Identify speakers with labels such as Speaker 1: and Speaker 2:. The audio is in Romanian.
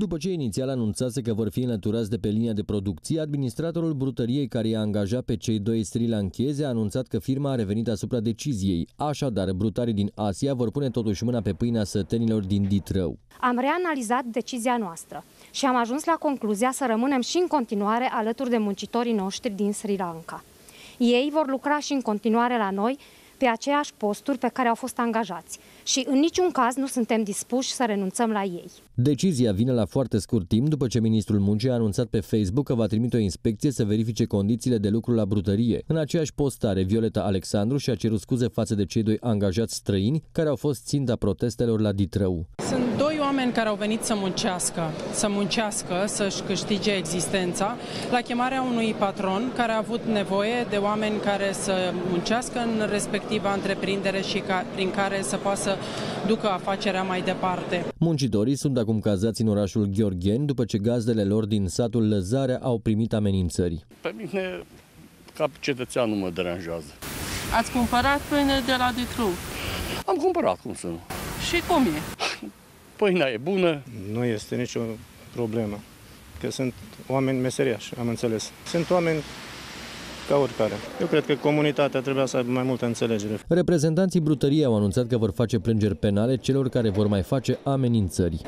Speaker 1: După ce inițial anunțase că vor fi înlăturați de pe linia de producție, administratorul brutăriei care i-a angajat pe cei doi sri lankezi a anunțat că firma a revenit asupra deciziei. Așadar, brutarii din Asia vor pune totuși mâna pe pâinea sătenilor din Ditrău.
Speaker 2: Am reanalizat decizia noastră și am ajuns la concluzia să rămânem și în continuare alături de muncitorii noștri din Sri Lanka. Ei vor lucra și în continuare la noi pe aceeași posturi pe care au fost angajați și în niciun caz nu suntem dispuși să renunțăm la ei.
Speaker 1: Decizia vine la foarte scurt timp după ce ministrul muncii a anunțat pe Facebook că va trimite o inspecție să verifice condițiile de lucru la brutărie. În aceeași postare, Violeta Alexandru și-a cerut scuze față de cei doi angajați străini care au fost ținta protestelor la Ditrău.
Speaker 3: Sunt doi oameni care au venit să muncească, să muncească, să-și câștige existența, la chemarea unui patron care a avut nevoie de oameni care să muncească în respectiva întreprindere și ca, prin care să poată să ducă afacerea mai departe.
Speaker 1: Muncitorii sunt acum cazați în orașul Gheorgheni după ce gazdele lor din satul Lăzarea au primit amenințări.
Speaker 4: Pe mine, ca cetățean, nu mă deranjează.
Speaker 5: Ați cumpărat pâine de la Ditru?
Speaker 4: Am cumpărat, cum să nu.
Speaker 5: Și cum e?
Speaker 4: Pâinea e bună.
Speaker 6: Nu este nicio problemă, că sunt oameni meseriași, am înțeles. Sunt oameni ca oricare. Eu cred că comunitatea trebuia să aibă mai multă înțelegere.
Speaker 1: Reprezentanții brutăriei au anunțat că vor face plângeri penale celor care vor mai face amenințări.